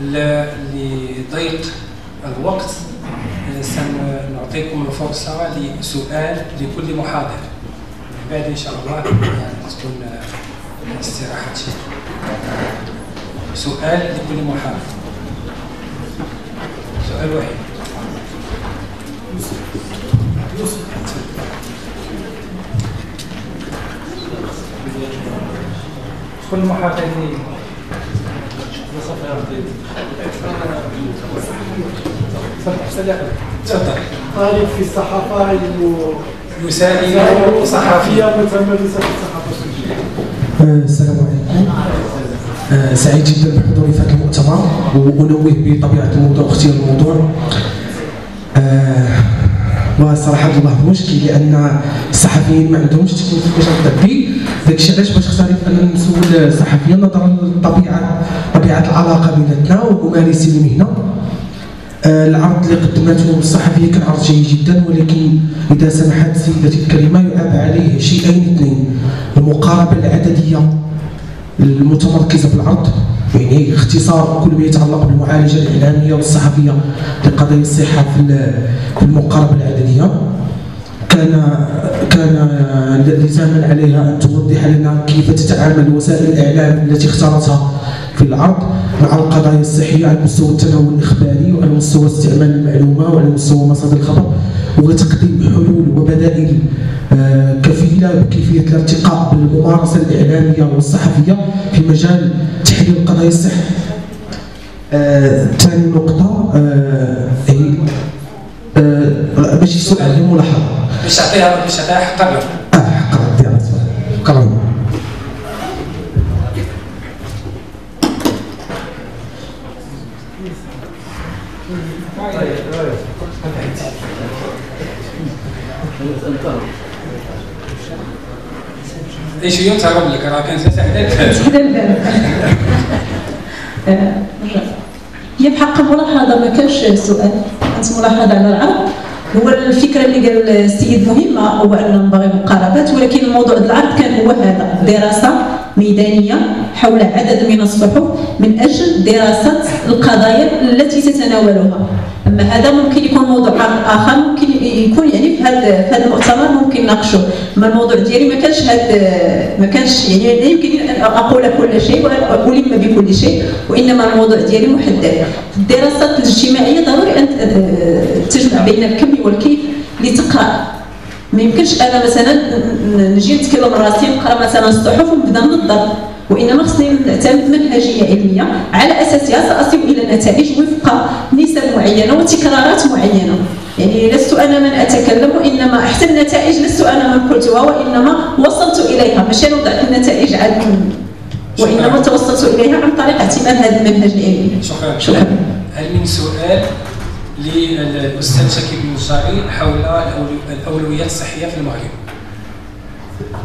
لضيق الوقت سنعطيكم الفرصة لسؤال لكل محاضر. بعد إن شاء الله تكون استراحة شيء سؤال لكل محاضر. سؤال واحد. كل طالب في الصحافة صحفيا متمرسة في الصحافة السلام عليكم آه، سعيد جدا بحضوري في هذا المؤتمر وانوه بطبيعه الموضوع واختيار الموضوع آه، وصراحه الله مشكل لأن الصحفيين ما عندهمش تكليف باش الطبي داك الشيء علاش باش اختاريت أن نسول الصحفيين نظرا لطبيعه طبيعة العلاقة بيناتنا وممارسي المهنه آه، العرض اللي قدمته الصحفية كان عرض جيد جدا ولكن إذا سمحت سيدتي الكريمة يعاب عليه شيئين اثنين. المقاربة العددية المتمركزة في العرض يعني اختصار كل ما يتعلق بالمعالجة الإعلامية والصحفية لقضايا الصحة في المقاربة العددية. كان كان لزاما عليها أن توضح لنا كيف تتعامل وسائل الإعلام التي اختارتها في العرض مع القضايا الصحية على مستوى التناول الإخباري وعلى مستوى استعمال المعلومة وعلى مستوى مصادر الخبر وتقديم حلول وبدائل آه، كفيلة بكيفيه الارتقاء بالممارسة الإعلامية والصحفية في مجال تحليل قضايا الصحه. ثاني نقطة آه، هي آه، ماشي سؤال هي ملاحظه. باش تعطيها باش تعطيها حق الرد آه حق ردي على السؤال. شكرا. إيش يوم تعرض لك راه كان هي بحق ملاحظة ما كانش سؤال. كانت ملاحظة على العرض هو الفكرة اللي قال السيد مهمة هو أن نبغي مقاربات ولكن الموضوع العرض كان هو هذا دراسة ميدانية حول عدد من الصحف من أجل دراسة القضايا التي تتناولها. أما هذا ممكن يكون موضوع آخر ممكن يكون يعني في هذا في هذا المؤتمر ممكن نناقشه. أما الموضوع ديالي ما كانش هذا ما كانش يعني لا يمكن أن أقول كل شيء ولا ألم بكل شيء وإنما الموضوع ديالي محدد. الدراسات الاجتماعية ضروري أن تجمع بين الكم والكيف لتقرأ. ما يمكنش أنا مثلا نجي نتكلم راسي نقرأ مثلا الصحف ونبدا نضرب وانما خصني نعتمد منهجية علمية. على اساسها ساصل إلى نتائج وفق نسب معينة وتكرارات معينة. يعني لست أنا من أتكلم وإنما أحسن النتائج لست أنا من قلتها وانما وصلت إليها. ماشي أنا وضعت النتائج عن وإنما توصلت إليها عن طريق اعتماد هذا المنهج العلمي. شكرا. شكرا. هل من سؤال للأستاذ شكيب المصاري حول الأولويات الصحية في المغرب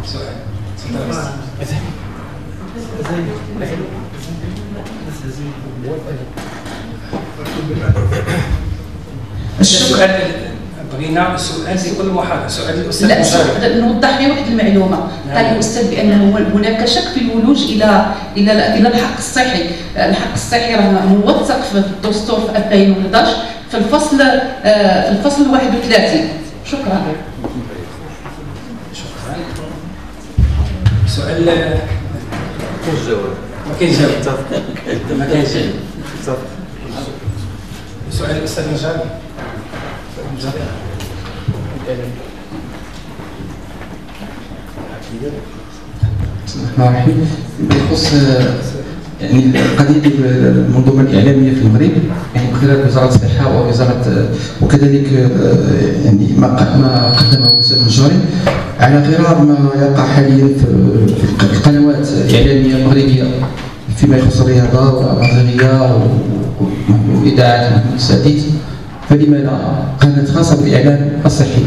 سؤال. تفضل. السؤال بغينا سؤال لكل محاضر سؤال للاستاذ لا نوضح لي واحد المعلومة. قال الأستاذ بانه هناك شك في الولوج إلى إلى إلى الحق الصحي. الحق الصحي راه موثق في الدستور في 2011 في الفصل آه، في الفصل 31 شكرا. شكرا. سؤال ما كاينش جواب ما كاينش. جواب سؤال الأستاذ نجار. بسم الله الرحمن الرحيم بخصوص يعني القضية ديال المنظومه الإعلامية في المغرب. يعني خلال وزارة الصحة ووزارة وكذلك آه، يعني ما قدمه الاستاذ المجاري على غرار ما يقع حاليا في القنوات الإعلامية المغربية فيما يخص الرياضة والمزاريه واذاعات السادس فلماذا قناة خاصة بالإعلام الصحي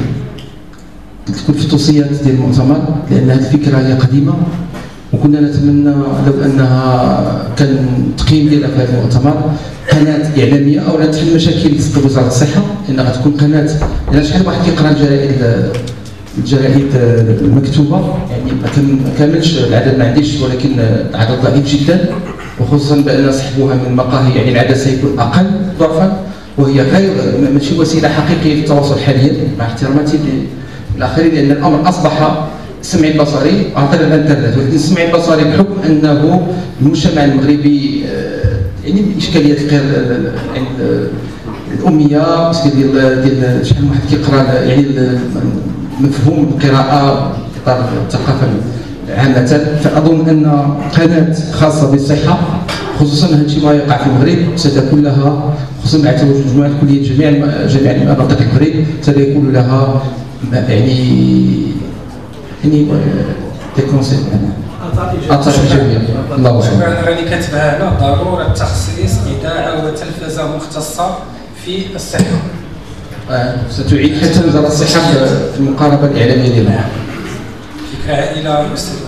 تكون في التوصيات ديال المؤتمر لأن هذه الفكرة هي قديمة. وكنا نتمنى لو أنها كان التقييم ديالها في هذا المؤتمر قناة إعلامية أو تحل مشاكل في وزارة الصحة لانها غتكون قناة لأن شحال واحد كيقرأ الجرائد الجرائد المكتوبة؟ يعني ما كاملش العدد ما عنديش ولكن عدد ضئيل جدا وخصوصا بأن صحبها من مقاهي يعني العدد سيكون أقل ضعفا وهي غير ماشي وسيلة حقيقية للتواصل حاليا مع احتراماتي للاخرين لأن الأمر أصبح السمع البصري عن طريق الانترنت ولكن السمع البصري بحكم أنه المجتمع المغربي آه، يعني اشكاليات يعني الأمية ديال ديال شحال من واحد كيقرأ يعني مفهوم القراءة في اطار الثقافة عامة. فأظن أن قناة خاصة بالصحة خصوصا هذا الشيء ما يقع في المغرب ستكون لها خصوصا مع تواجد مجموعة كليه جميع جميع مناطق المغرب سيكون لها يعني يعني دي كونسيبت اثار ايجابيه الله شكرا راني كاتبها هنا ضرورة تخصيص إذاعة وتلفزة مختصة في الصحة. آه، ستعيد حتى وزاره الصحة في المقاربة الإعلامية ديالها فكرة هائله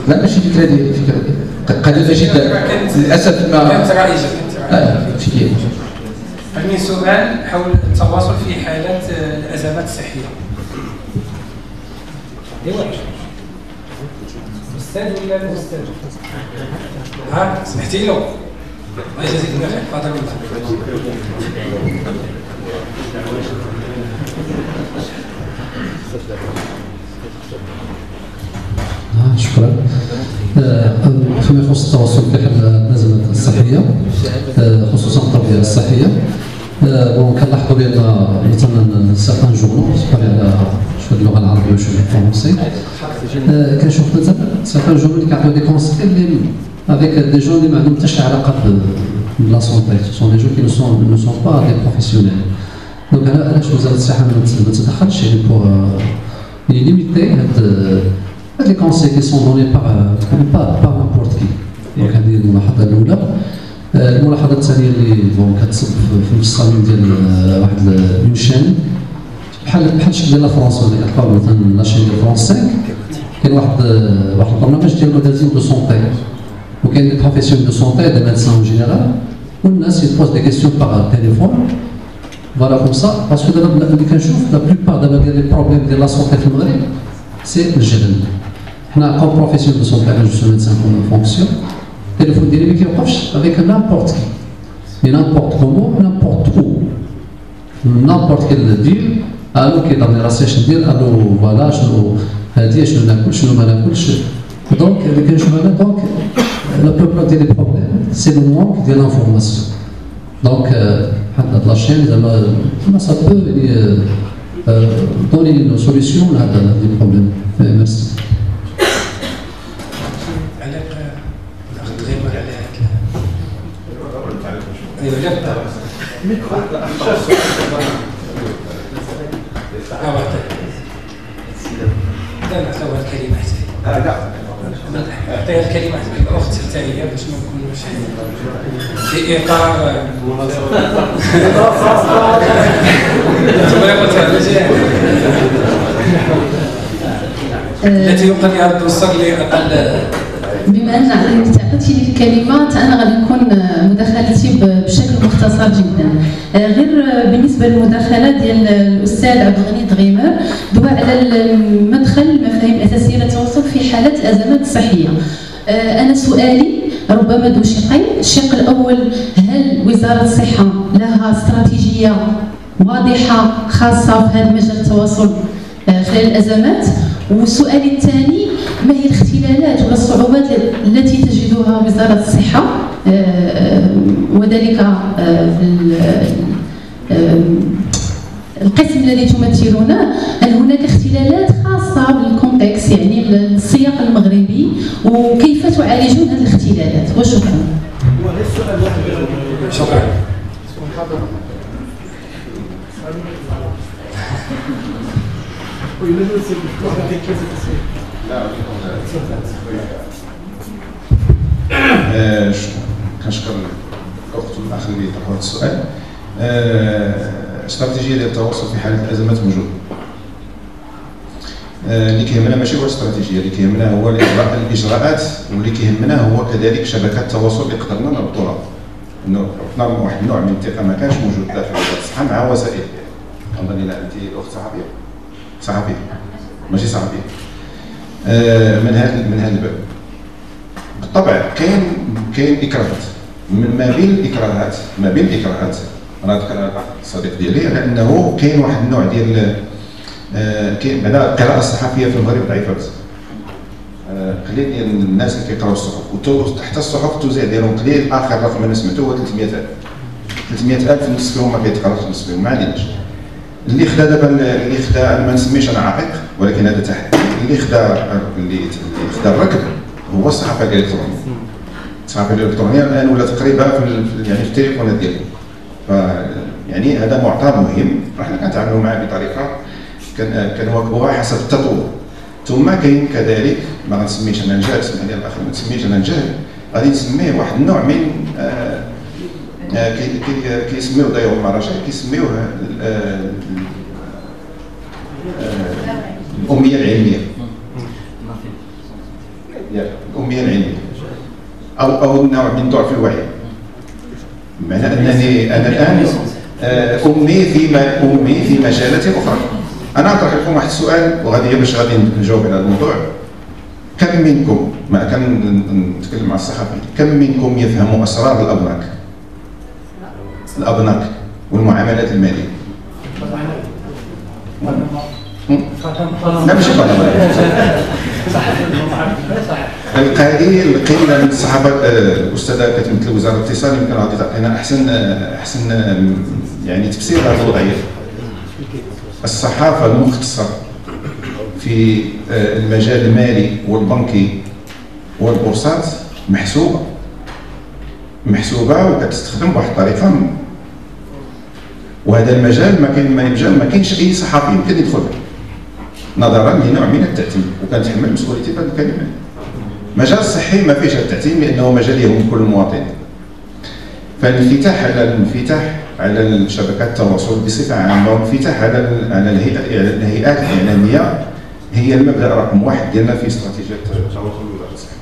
لا ماشي فكرة ديالي فكرة قديمه جدا. للأسف ما كانت رائجة. كانت رائجه آه سؤال حول التواصل في حالات الأزمات الصحية. ايوا أستاذ ولا الاستاذ ها؟ سمحتي له الله يجازيك بخير تفضل شكرا. فيما يخص التواصل في الازمات الصحية خصوصا التربيه الصحيه كنلاحظوا بان مثلا certains journaux تبقى على شوية اللغة العربيه وشوية الفرنسي كنشوف مثلا certains journaux اللي كيعطيو des conseils اللي avec des gens اللي ما عندهم حتى شي علاقه بـ la santé sont des gens qui ne sont pas des professionnels donc علاش وزارة الصحة ما تدخلش يعني pour limiter هاد هاد les conseils qui sont donnés par pas pas n'importe qui donc هذه الملاحظة الأولى. الملاحظة الثانية اللي bon كتصب في الصالون ديال واحد une chaîne بحال بحال شكل ديال فرونس اللي كتلقاو مثلا la chaîne ديال فرونس 5 كاين واحد واحد البرنامج ديال magazine de santé وكاين des professions de santé des médecins généralistes والناس يتبوز des questions par téléphone voilà comme ça parce que دابا اللي كنشوف la plupart دابا ديال les problèmes ديال la santé في المغرب c'est الجهل حنا comme profession de santé je suis médecin fonction التليفون ديالي ما كيوقفش avec n'importe qui mais n'importe comment n'importe où n'importe quelle heure allô كيضرني راسي اش ندير allô voilà شنو هادي شنو ناكل شنو ما ناكلش donc اللي كنشوف أنا donc la plupart ديال les problèmes c'est le manque ديال l'information donc بحال هاد la chaîne زعما mais ça peut يعني donner nos solutions لهاد les problèmes merci تو الكلمة لا لا اعطيها الكلمة الاخت حتى هي باش ما نكونوش في اطار التي يمكن ان توصل لأقل بما أن عطيتيني الكلمات أنا غادي نكون مداخلتي بشكل مختصر جدا. غير بالنسبة للمداخلة ديال الأستاذ عبد الغني دغيمر دوا على المدخل المفاهيم الأساسية للتواصل في حالات الأزمات الصحية. أنا سؤالي ربما ذو شقين الشق الأول هل وزارة الصحة لها استراتيجية واضحة خاصة في هذا مجال التواصل خلال الأزمات؟ والسؤال الثاني ما هي الاختلالات والصعوبات التي تجدها وزارة الصحة؟ آه، آه، وذلك آه، القسم الذي تمثلونه هل هناك اختلالات خاصة بالكونتكست يعني السياق المغربي؟ وكيف تعالجون هذه الاختلالات؟ وشكرا. شكرا. كنشكر الاخت والاخ اللي طرحوا هذا السؤال استراتيجيه ديال التواصل في حاله الازمات موجوده اللي كيهمنا ماشي هو الاستراتيجيه اللي كيهمنا هو الاجراءات واللي كيهمنا هو كذلك شبكات التواصل اللي قدرنا نربطوها انه واحد النوع من الثقه ما كانش موجود وزاره الصحه مع وسائل اظن لا انت الاخت صحفيه صحفيه ماشي صحفيه من هذا من هذا الباب. بالطبع كاين كاين إكراهات. من ما بين الاكراهات ما بين الإكراهات أنا ذكرها الصديق ديالي على أنه كاين واحد النوع ديال آه، كاين بعدا القراءة الصحفية في المغرب ضعيفة بزاف. آه، قليل ديال الناس اللي كيقراو الصحف. وحتى الصحف التوزيع ديالهم قليل آخر رقم أنا سمعته هو 300000 300000 النص فيهم ما كيتقراش النص فيهم ما عليناش اللي خدا دابا اللي خدا أنا ما نسميش أنا عائق ولكن هذا تحدي اللي خدا اللي خدا الركب هو الصحافة الإلكترونية. الصحافة الإلكترونية الآن ولا تقريبا في يعني في التليفونات ديالهم ف يعني هذا معطى مهم. إحنا كنتعاملوا معه بطريقة كنواكبوها حسب التطور. ثم كاين كذلك ما غنسميش أنا الجهل سمح لي الاخ ما نسميش أنا الجهل غادي نسميه واحد النوع من آه، كيسميوه ضياع المراجع كيسميوه آه، آه، الأمية العلمية. الأمية العلمية. أو أو نوع من ضعف الوعي بمعنى أنني أنا الآن آه، أمي في أمي في مجالات أخرى. أنا اطرح لكم واحد السؤال وغادي باش غادي نجاوب على الموضوع. كم منكم ما كان نتكلم مع الصحفي كم منكم يفهم أسرار الابناك والمعاملات المالية. لا ماشي قناه القليل القله من الصحافه آه، الاستاذه كتمثل وزارة الاتصال يمكن غادي تعطينا أحسن آه، أحسن آه، يعني تفسير هذه الوضعية. الصحافة المختصة في آه، المجال المالي والبنكي والبورصات محسوبة. محسوبة وكتستخدم بواحد الطريقة وهذا المجال ما كاين ما كاينش أي صحفي يمكن يدخل. نظرا لنوع من التعتيم وكنتحمل مسؤوليتي هذه الكلمة مجال الصحي ما فيش التعتيم لأنه مجال يهم كل مواطن فالانفتاح على الانفتاح على شبكات التواصل بصفة عامة والانفتاح على على الهيئات الإعلامية هي المبدا رقم واحد ديالنا في استراتيجية التواصل الصحه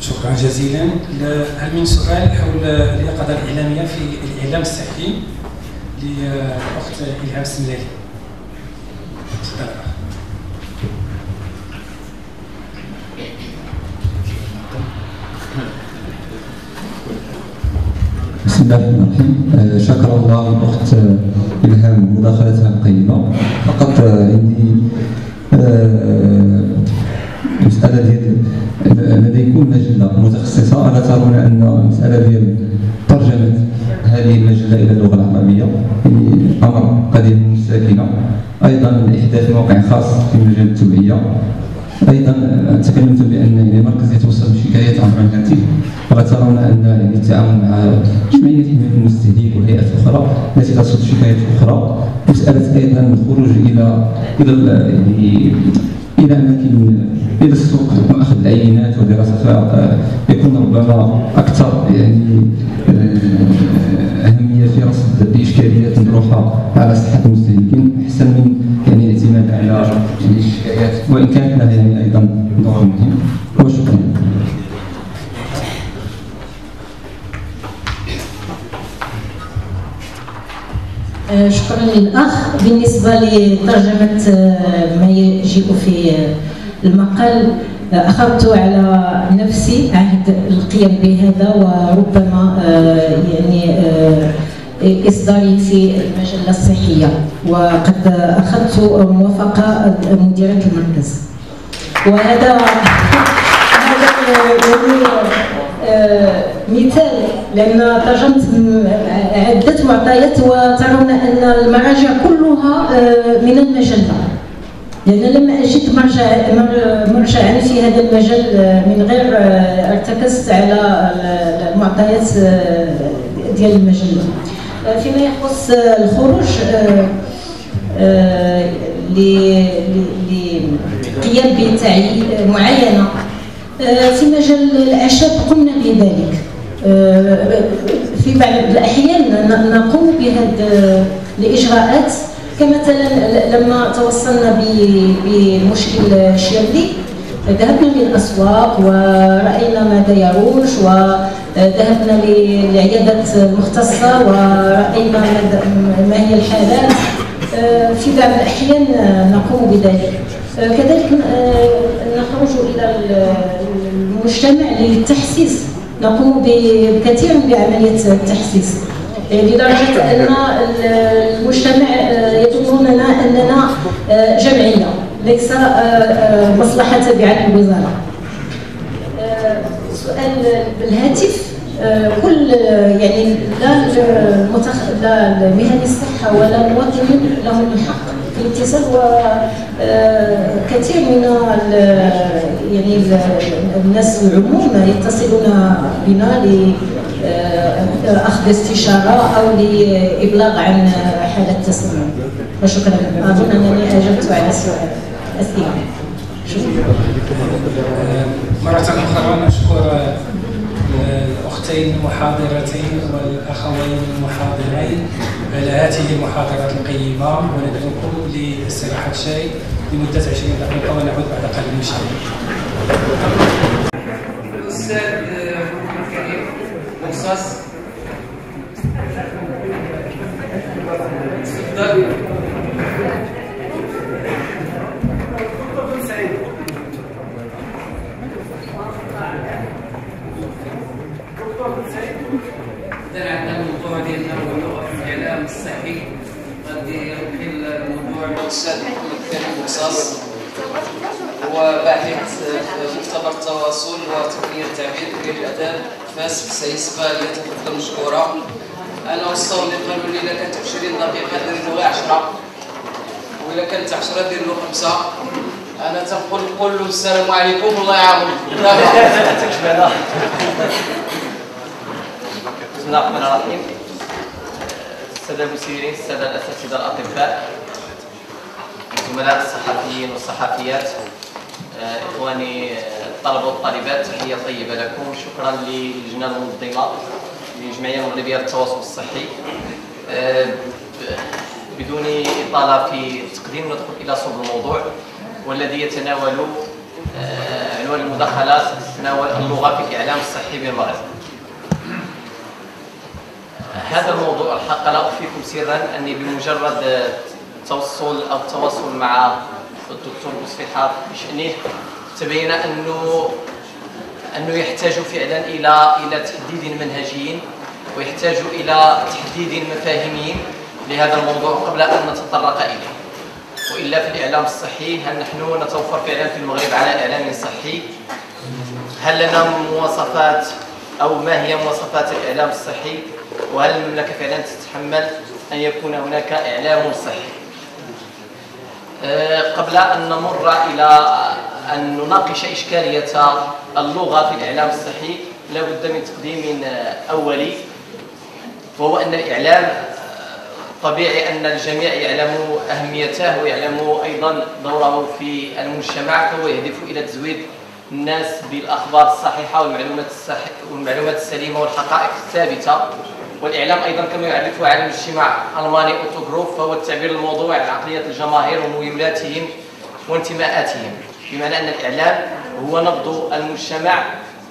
شكرا جزيلا. هل من سؤال حول اليقظة الإعلامية في الإعلام الصحي؟ للاخت إلهام السملالي. بسم الله الرحمن الرحيم. آه، شكر الله الاخت آه، إلهام مداخلتها القيمة. فقط آه، عندي آه، مساله ديال آه، لديكم مجله متخصصة. ألا ترون أن المسألة ديال هذه المجله إلى اللغة العربية يعني أمر قديم ساكنة. أيضا احداث موقع خاص في مجال التوعية. أيضا تكلمت بأن يعني مركز يتوصل بشكايات عن الهاتف وترون أن يعني التعاون مع جمعية حماية المستهلك والهيئات الأخرى التي تصل شكايات أخرى مسألة أيضا الخروج إلى إلى ال- يعني إلى اماكن إلى السوق واخذ العينات ودراستها يكون ربما أكثر يعني آه، أهمية في رصد الإشكاليات المطروحه على صحة المستهلكين أحسن من يعني الاعتماد على الشكايات وإن كانت لها يعني أيضا دور مهم. وشكرا آه، شكرا للأخ. بالنسبة لترجمة آه، ما يجيء في آه، المقال آه، أخذت على نفسي عهد القيام بهذا وربما يعني إصداري في المجلة الصحية. وقد أخذت موافقة مديرة المركز وهذا هذا مثال لأن ترجمت عدة معطيات وترون أن المراجع كلها آه، من المجلة. لأن لما أجد مرجع مر- مرجعا في هذا المجال آه، من غير آه، ارتكزت على المعطيات ديال المجلة. آه، فيما يخص الخروج ل- ل- للقيام بتعيين معينة. في مجال الاعشاب قمنا بذلك. آه، في بعض الأحيان نقوم بهذه الإجراءات. كمثلا لما توصلنا بمشكل شيرلي ذهبنا للأسواق ورأينا ماذا يروج وذهبنا ل- لعيادات مختصه وراينا ما هي الحالات. آه، في بعض الأحيان آه، نقوم بذلك. آه، كذلك آه، نخرج إلى ال- المجتمع للتحسيس. نقوم بكثير من بعمليه التحسيس. لدرجة أن المجتمع يظنوننا أننا جمعية ليس مصلحة تابعه للوزاره سؤال الهاتف كل يعني لا المتخ... لا مهني الصحة ولا المواطنين لهم الحق. الاتصال وكثير من يعني الناس العموم يتصلون بنا لاخذ استشارة أو لإبلاغ عن حالة التسمم وشكرا. أظن أنني أجبت على السؤال. شكرا مرة أخرى نشكر الأختين المحاضرتين والأخوين المحاضرين. على هذه المحاضرات القيمة وندعوكم لاستراحة شيء لمدة 20 دقيقة ونعود بعد قليل إن شاء الله. الأستاذ الكريم مصاص تفضل إذا عندنا الموضوع ديالنا هو اللغة في الإعلام الصحي غادي يلقي الموضوع الأستاذ محمد كريم مصاص هو باحث في مختبر التواصل وتقنية التعبير كلية الآداب فاس في سيسبا ليتفضل مشكورة. أنا وصلوا لي قالوا لي إلا كانت 20 دقيقة دير له 10 وإلا كانت 10 دير له 5 أنا تنقول نقول له السلام عليكم الله يعاونكم بسم الله الرحمن الرحيم. السادة المسيرين السادة الأساتذة الأطباء. الزملاء الصحفيين والصحفيات آه، إخواني آه، الطلبة والطالبات تحية طيبة لكم. شكرا للجنة المنظمة للجمعية المغربية للتواصل الصحي. آه، بدون إطالة في التقديم ندخل إلى صلب الموضوع والذي يتناول عنوان المداخلات تتناول اللغة في الإعلام الصحي بالمغرب. هذا الموضوع الحق لا أخفيكم سرا أني بمجرد التوصل أو التواصل مع الدكتور بوصفيحة بشأنه. تبين أنه أنه يحتاج فعلا إلى إلى تحديد منهجي ويحتاج إلى تحديد مفاهيمي لهذا الموضوع قبل أن نتطرق إليه. وإلا في الإعلام الصحي هل نحن نتوفر فعلا في المغرب على إعلام صحي؟ هل لنا مواصفات أو ما هي مواصفات الإعلام الصحي؟ وهل المملكة فعلا تتحمل أن يكون هناك إعلام صحي؟ قبل أن نمر إلى أن نناقش إشكالية اللغة في الإعلام الصحي لا بد من تقديم آه، أولي وهو أن الإعلام آه، طبيعي أن الجميع يعلم أهميته ويعلم أيضا دوره في المجتمع فهو يهدف إلى تزويد الناس بالأخبار الصحيحة والمعلومات الصحيحة والمعلومات السليمة والحقائق الثابتة. والإعلام أيضا كما يعرفه عالم الاجتماع أوتو جروف فهو التعبير الموضوعي عن عقلية الجماهير وميولاتهم وانتماءاتهم بمعنى أن الإعلام هو نبض المجتمع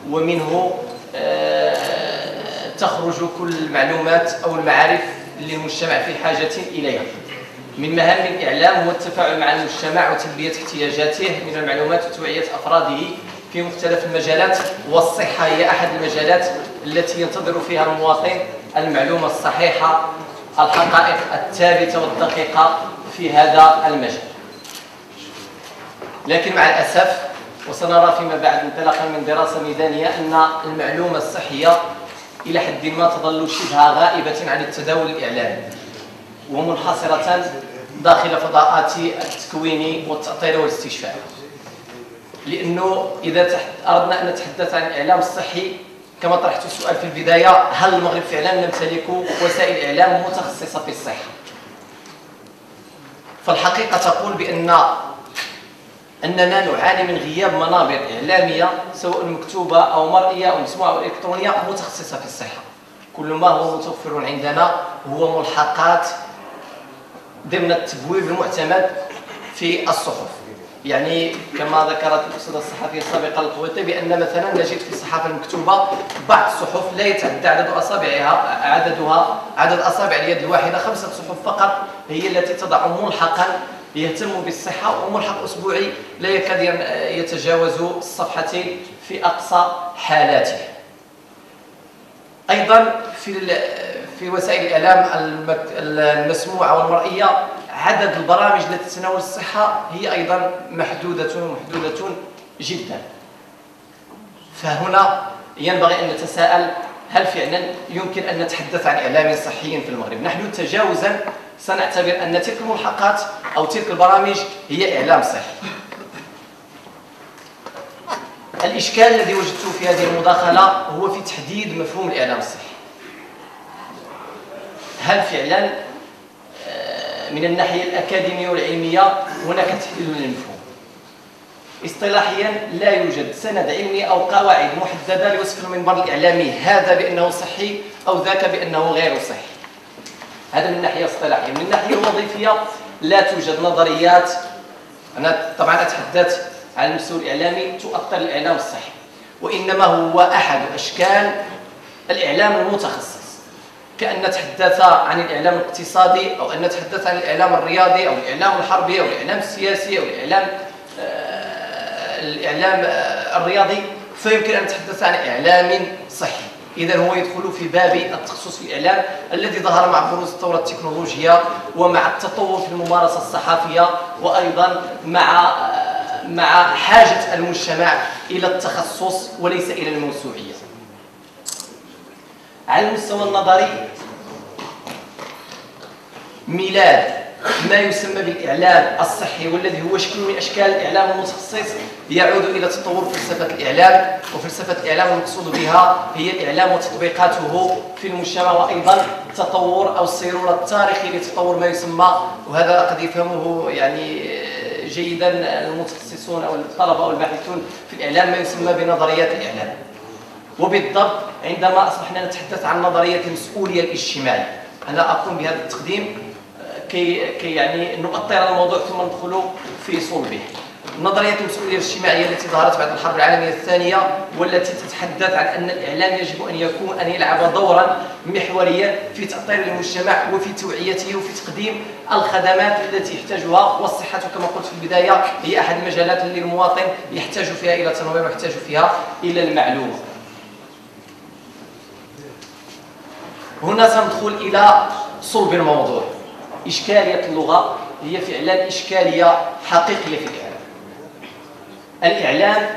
ومنه آه، تخرج كل المعلومات أو المعارف اللي المجتمع في حاجة إليها. من مهام الإعلام هو التفاعل مع المجتمع وتلبية احتياجاته من المعلومات وتوعية أفراده في مختلف المجالات والصحة هي أحد المجالات التي ينتظر فيها المواطن المعلومة الصحيحة الحقائق الثابتة والدقيقة في هذا المجال. لكن مع الأسف وسنرى فيما بعد انطلاقا من دراسة ميدانية أن المعلومة الصحية إلى حد ما تظل شبه غائبة عن التداول الإعلامي ومنحصرة داخل فضاءات التكوين والتأطير والاستشفاء. لأنه إذا أردنا أن نتحدث عن الإعلام الصحي كما طرحت السؤال في البداية هل المغرب فعلا نمتلك وسائل إعلام متخصصة في الصحة؟ فالحقيقة تقول بأن أننا نعاني من غياب منابر إعلامية سواء مكتوبة أو مرئية أو مسموعة أو إلكترونية متخصصة في الصحة. كل ما هو متوفر عندنا هو ملحقات ضمن التبويب المعتمد في الصحف. يعني كما ذكرت الأستاذة الصحفية السابقة القويطي بأن مثلا نجد في الصحافة المكتوبة بعض الصحف لا يتعدى عدد أصابعها عددها عدد أصابع اليد الواحدة خمسة صحف فقط هي التي تضع ملحقا يهتم بالصحة وملحق أسبوعي لا يكاد يتجاوز الصفحتين في أقصى حالاته. أيضا في في وسائل الإعلام المسموعة والمرئية عدد البرامج التي تتناول الصحة هي أيضا محدودة ومحدودة جدا. فهنا ينبغي أن نتساءل هل فعلا يمكن أن نتحدث عن إعلام صحي في المغرب؟ نحن تجاوزا سنعتبر أن تلك الملحقات أو تلك البرامج هي إعلام صحي. الإشكال الذي وجدته في هذه المداخلة هو في تحديد مفهوم الإعلام الصحي. هل فعلا آه، من الناحية الأكاديمية والعلمية هناك تحديد للمفهوم؟ اصطلاحيا لا يوجد سند علمي أو قواعد محددة لوصف المنبر الإعلامي هذا بأنه صحي أو ذاك بأنه غير صحي. هذا من الناحيه الاصطلاحيه من الناحيه الوظيفيه لا توجد نظريات. أنا طبعا أتحدث على المستوى الإعلامي تؤثر الإعلام الصحي. وإنما هو أحد أشكال الإعلام المتخصص. كأن نتحدث عن الإعلام الاقتصادي أو أن نتحدث عن الإعلام الرياضي أو الإعلام الحربي أو الإعلام السياسي أو الإعلام آه، الإعلام آه، الرياضي فيمكن أن نتحدث عن إعلام صحي. إذا هو يدخل في باب التخصص في الإعلام الذي ظهر مع بروز الثورة التكنولوجية ومع التطور في الممارسة الصحفية وأيضا مع آه، مع حاجة المجتمع إلى التخصص وليس إلى الموسوعية. على المستوى النظري. ميلاد ما يسمى بالإعلام الصحي والذي هو شكل من أشكال الإعلام المتخصص يعود إلى تطور فلسفة الإعلام وفلسفة الإعلام المقصود بها هي الإعلام وتطبيقاته في المجتمع وأيضا تطور أو السيرور التاريخي لتطور ما يسمى وهذا قد يفهمه يعني جيدا المتخصصون أو الطلبة أو الباحثون في الإعلام ما يسمى بنظريات الإعلام. وبالضبط عندما أصبحنا نتحدث عن نظرية المسؤولية الاجتماعية. أنا أقوم بهذا التقديم آه، كي, كي يعني نؤطر الموضوع ثم ندخل في صلبه نظرية المسؤولية الاجتماعية التي ظهرت بعد الحرب العالمية الثانية والتي تتحدث عن أن الإعلام يجب أن يكون أن يلعب دورا محوريا في تأطير المجتمع وفي توعيته وفي تقديم الخدمات التي يحتاجها. والصحة كما قلت في البداية هي أحد المجالات اللي المواطن يحتاج فيها إلى التنوير ويحتاج فيها إلى المعلومة. هنا سندخل إلى صلب الموضوع. إشكالية اللغة هي فعلا إشكالية حقيقية في الإعلام الإعلام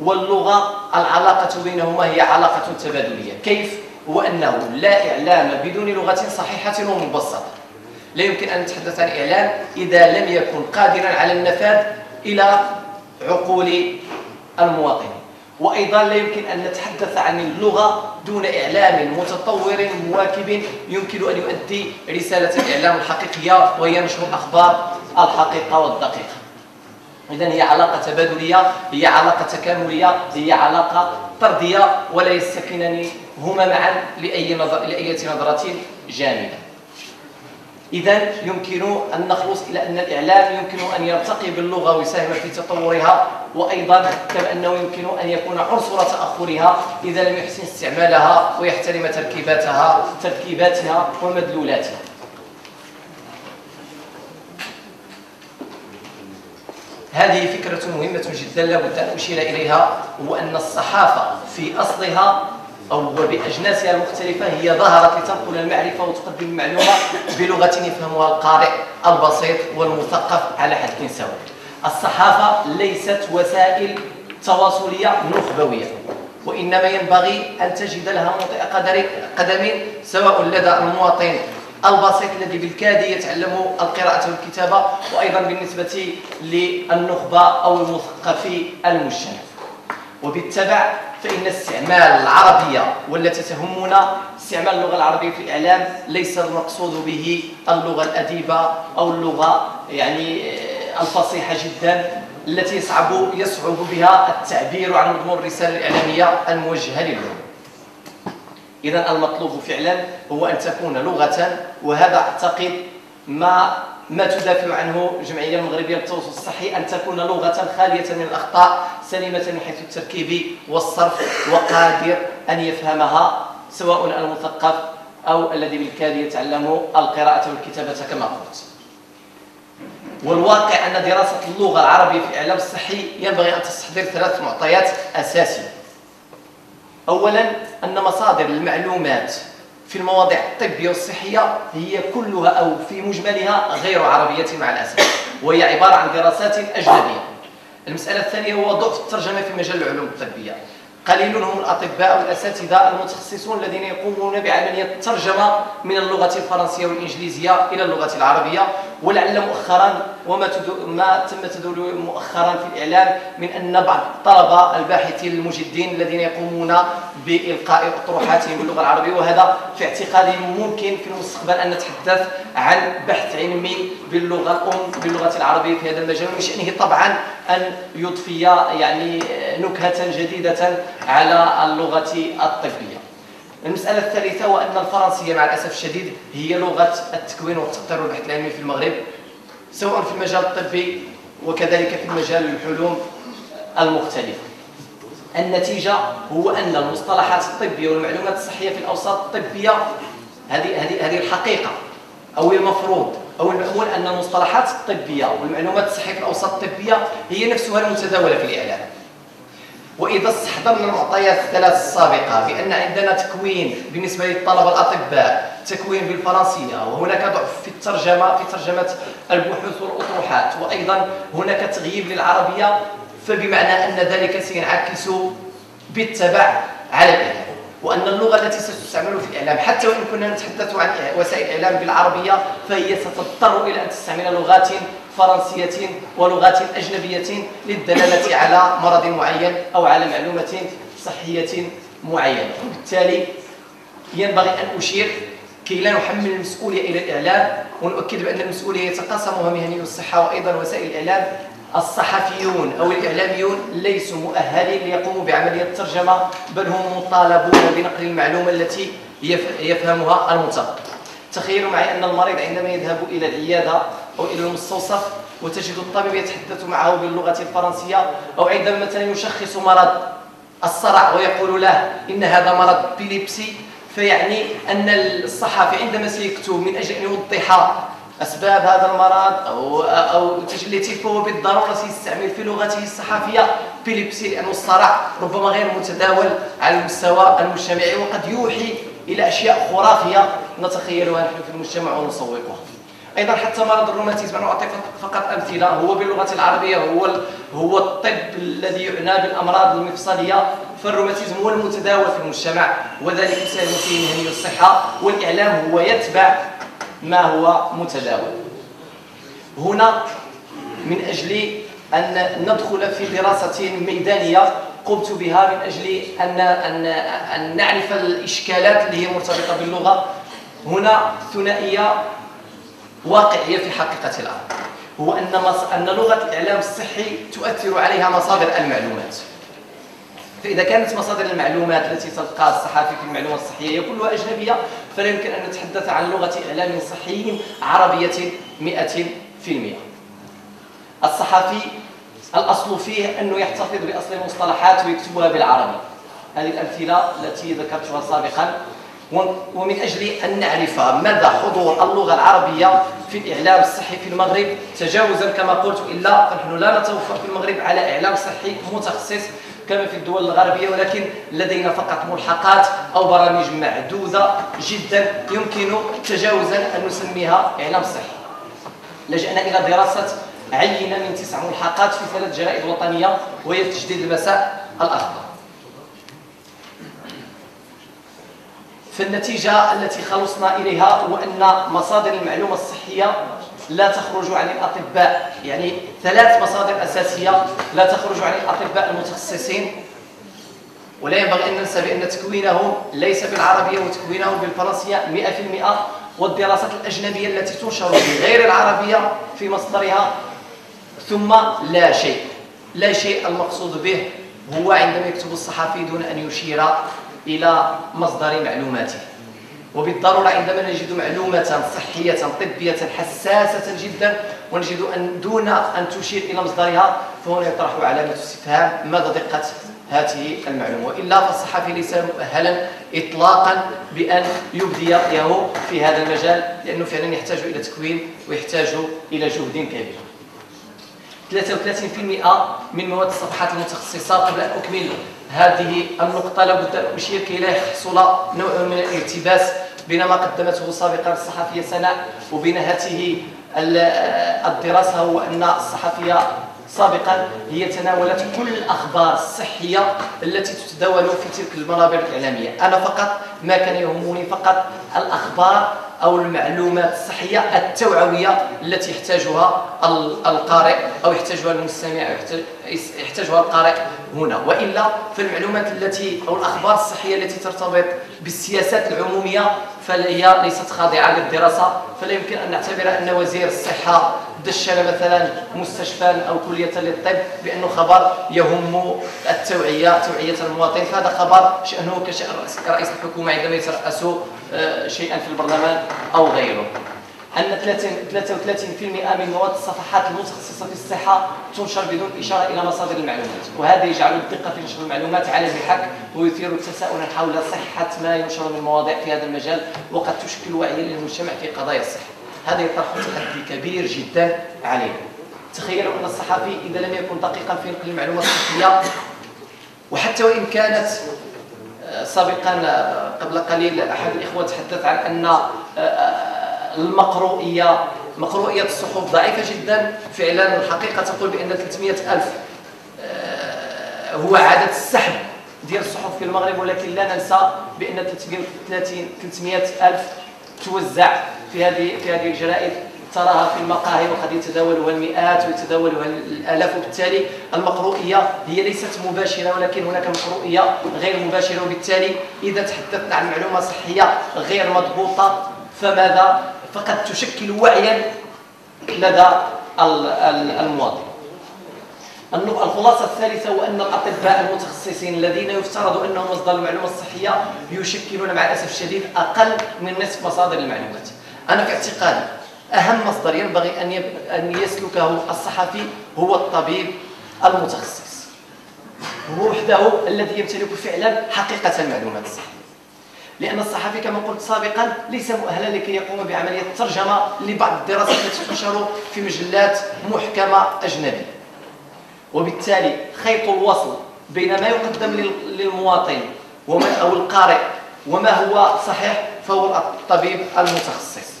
واللغة العلاقة بينهما هي علاقة تبادلية. كيف؟ هو أنه لا إعلام بدون لغة صحيحة ومبسطة. لا يمكن أن نتحدث عن إعلام إذا لم يكن قادرا على النفاذ إلى عقول المواطنين وأيضا لا يمكن أن نتحدث عن اللغة دون إعلام متطور مواكب يمكن أن يؤدي رسالة الإعلام الحقيقية وهي نشر الأخبار الحقيقة والدقيقة. إذا هي علاقة تبادلية هي علاقة تكاملية هي علاقة طردية ولا يستكنان هما معا لأي نظر لأي نظرة جامدة إذا يمكن أن نخلص إلى أن الإعلام يمكن أن يرتقي باللغة ويساهم في تطورها وأيضا كما أنه يمكن أن يكون عنصر تأخرها إذا لم يحسن استعمالها ويحترم تركيباتها تركيباتها ومدلولاتها. هذه فكرة مهمة جدا لابد أن أشير إليها هو أن الصحافة في أصلها أو بأجناسها المختلفة هي ظهرت لتنقل المعرفة وتقدم المعلومة بلغة يفهمها القارئ البسيط والمثقف على حد سواء الصحافة ليست وسائل تواصلية نخبوية وإنما ينبغي أن تجد لها موطئ قدم سواء لدى المواطن البسيط الذي بالكاد يتعلم القراءة والكتابة وأيضا بالنسبة للنخبة أو المثقف المجتمع. وبالتبع فإن استعمال العربية والتي تهمنا استعمال اللغة العربية في الإعلام ليس المقصود به اللغة الأديبة أو اللغة يعني آه، الفصيحة جدا التي يصعب يصعب بها التعبير عن مضمون الرسالة الإعلامية الموجهة للغة إذا المطلوب فعلا هو أن تكون لغة وهذا أعتقد ما ما تدافع عنه الجمعية المغربية للتواصل الصحي أن تكون لغة خالية من الأخطاء سليمة من حيث التركيب والصرف وقادر أن يفهمها سواء المثقف أو الذي بالكاد يتعلم القراءة والكتابة كما قلت. والواقع أن دراسة اللغة العربية في الإعلام الصحي ينبغي أن تستحضر ثلاث معطيات أساسية. اولا أن مصادر المعلومات في المواضيع الطبية والصحية هي كلها أو في مجملها غير عربية مع الأسف وهي عبارة عن دراسات أجنبية. المسألة الثانية هو ضعف الترجمة في مجال العلوم الطبية. قليل هم الأطباء والأساتذة المتخصصون الذين يقومون بعملية الترجمة من اللغة الفرنسية والإنجليزية إلى اللغة العربية ولعل مؤخرا وما ما تم تداوله مؤخرا في الإعلام من أن بعض الطلبه الباحثين المجدين الذين يقومون بإلقاء أطروحاتهم باللغة العربية وهذا في اعتقادي ممكن في المستقبل أن نتحدث عن بحث علمي باللغة الأم باللغة العربية في هذا المجال ومن شأنه طبعا أن يضفي يعني نكهة جديدة على اللغة الطبية. المسألة الثالثة هو أن الفرنسية مع الأسف الشديد هي لغة التكوين والتقدير والبحث العلمي في المغرب سواء في المجال الطبي وكذلك في المجال الحلوم المختلفة. النتيجة هو أن المصطلحات الطبية والمعلومات الصحية في الأوساط الطبية هذه هذه هذه الحقيقة أو المفروض أو المأمول أن المصطلحات الطبية والمعلومات الصحية في الأوساط الطبية هي نفسها المتداولة في الإعلام. وإذا استحضرنا المعطيات الثلاث السابقة بأن عندنا تكوين بالنسبة للطلبة الأطباء تكوين بالفرنسية وهناك ضعف في الترجمة في ترجمة البحوث والأطروحات وأيضا هناك تغييب للعربية فبمعنى أن ذلك سينعكس بالتبع على الإعلام وأن اللغة التي ستستعمل في الإعلام حتى وإن كنا نتحدث عن وسائل الإعلام بالعربية فهي ستضطر إلى أن تستعمل لغات فرنسية ولغات أجنبية للدلالة على مرض معين أو على معلومة صحية معينة. وبالتالي ينبغي أن أشير كي لا نحمل المسؤولية إلى الإعلام ونؤكد بأن المسؤولية يتقاسمها مهني الصحة وأيضا وسائل الإعلام الصحفيون أو الإعلاميون ليسوا مؤهلين ليقوموا بعملية الترجمة بل هم مطالبون بنقل المعلومة التي يفهمها المتلقي تخيلوا معي أن المريض عندما يذهب إلى العيادة أو إلى المستوصف وتجد الطبيب يتحدث معه باللغة الفرنسية أو عندما مثلا يشخص مرض الصرع ويقول له إن هذا مرض بيليبسي فيعني أن الصحفي عندما سيكتب من أجل أن يوضح أسباب هذا المرض أو أو تجليته فهو بالضرورة سيستعمل في لغته الصحفية بيليبسي لأن الصرع ربما غير متداول على المستوى المجتمعي وقد يوحي إلى أشياء خرافية نتخيلها نحن في المجتمع ونصوقها أيضا حتى مرض الروماتيزم أنا اعطي فقط أمثلة. هو باللغة العربية هو هو الطب الذي يعنى بالأمراض المفصلية فالروماتيزم هو المتداول في المجتمع. وذلك يساهم فيه مهني الصحة والإعلام هو يتبع ما هو متداول. هنا من أجل أن ندخل في دراسة ميدانية قمت بها من أجل أن أن أن نعرف الإشكالات اللي هي مرتبطة باللغة. هنا ثنائية واقعيه في حقيقة الأمر. هو أن أن لغة الإعلام الصحي تؤثر عليها مصادر المعلومات. فإذا كانت مصادر المعلومات التي تلقاها الصحافي في المعلومات الصحية هي كلها أجنبية فلا يمكن أن نتحدث عن لغة إعلام صحي عربية 100% الصحفي الأصل فيه أنه يحتفظ بأصل المصطلحات ويكتبها بالعربي. هذه الأمثلة التي ذكرتها سابقا ومن أجل أن نعرف مدى حضور اللغة العربية في الإعلام الصحي في المغرب تجاوزا كما قلت إلا فنحن لا نتوفر في المغرب على إعلام صحي متخصص كما في الدول الغربية ولكن لدينا فقط ملحقات أو برامج معدودة جدا يمكن تجاوزا أن نسميها إعلام صحي. لجأنا إلى دراسة عينة من تسع ملحقات في ثلاث جرائد وطنية وهي تجديد المساء الأخضر. فالنتيجة التي خلصنا إليها هو أن مصادر المعلومة الصحية لا تخرج عن الأطباء. يعني ثلاث مصادر أساسية لا تخرج عن الأطباء المتخصصين. ولا ينبغي أن ننسى بأن تكوينهم ليس بالعربية وتكوينهم بالفرنسية 100% والدراسات الأجنبية التي تنشر بغير العربية في مصدرها ثم لا شيء. لا شيء المقصود به هو عندما يكتب الصحفي دون أن يشير إلى مصدر معلوماته. وبالضرورة عندما نجد معلومة صحية طبية حساسة جدا ونجد أن دون أن تشير إلى مصدرها فهنا يطرح علامة استفهام مدى دقة هذه المعلومة. وإلا فالصحفي ليس مؤهلا إطلاقا بأن يبدي رأيه في هذا المجال لأنه فعلا يحتاج إلى تكوين ويحتاج إلى جهد كبير. 33% من مواد الصفحات المتخصصة قبل أن أكمل هذه النقطة لابد أن أشير كي لا يحصل نوع من الارتباس بين ما قدمته سابقا الصحفية سناء وبين هذه الدراسة هو أن الصحفية سابقا هي تناولت كل الأخبار الصحية التي تتداول في تلك المنابر الإعلامية. أنا فقط ما كان يهمني فقط الأخبار أو المعلومات الصحية التوعوية التي يحتاجها القارئ أو يحتاجها المستمع أو يحتاجها القارئ هنا. وإلا فالمعلومات التي أو الأخبار الصحية التي ترتبط بالسياسات العمومية فهي ليست خاضعة للدراسة فلا يمكن أن نعتبر أن وزير الصحة دشن مثلا مستشفى أو كلية للطب بأنه خبر يهم التوعية توعية المواطن. فهذا خبر شأنه كشأن رئيس الحكومة عندما يترأس شيئا في البرلمان أو غيره. أن 33% من مواد الصفحات المتخصصة في الصحة تنشر بدون إشارة إلى مصادر المعلومات. وهذا يجعل الدقة في نشر المعلومات على المحك ويثير التساؤل حول صحة ما ينشر من مواضيع في هذا المجال وقد تشكل وعيا للمجتمع في قضايا الصحة. هذا يطرح تحدي كبير جدا عليه. تخيلوا أن الصحفي إذا لم يكن دقيقا في نقل المعلومات الصحية وحتى وإن كانت آه، سابقا آه، قبل قليل أحد الإخوة تحدث عن أن المقروئية مقروئية الصحف ضعيفة جدا. فعلا الحقيقة تقول بأن 300 ألف آه، هو عدد السحب ديال الصحف في المغرب ولكن لا ننسى بأن 300 ألف توزع في هذه في هذه الجرائد. تراها في المقاهي وقد يتداولها المئات ويتداولها الآلاف وبالتالي المقروئية هي ليست مباشرة ولكن هناك مقروئية غير مباشرة وبالتالي إذا تحدثنا عن معلومة صحية غير مضبوطة فماذا؟ فقد تشكل وعيا لدى المواطن. الخلاصة الثالثة هو أن الأطباء المتخصصين الذين يفترض أنهم مصدر المعلومة الصحية يشكلون مع الأسف الشديد أقل من نصف مصادر المعلومات. أنا في اعتقادي أهم مصدر ينبغي أن أن يسلكه الصحفي هو الطبيب المتخصص. هو وحده الذي يمتلك فعلا حقيقة المعلومات الصحية. لأن الصحفي كما قلت سابقا ليس مؤهلا لكي يقوم بعملية ترجمة لبعض الدراسات التي تنشر في مجلات محكمة أجنبية. وبالتالي خيط الوصل بين ما يقدم للمواطن وما أو القارئ وما هو صحيح فهو الطبيب المتخصص.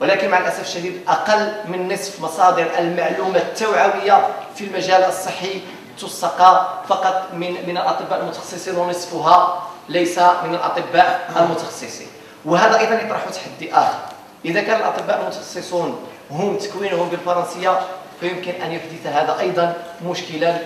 ولكن مع الأسف الشديد أقل من نصف مصادر المعلومة التوعوية في المجال الصحي تسقى فقط من من الأطباء المتخصصين ونصفها ليس من الأطباء المتخصصين. وهذا أيضا يطرح تحدي آخر. إذا كان الأطباء المتخصصون هم تكوينهم بالفرنسية فيمكن أن يحدث هذا أيضا مشكلا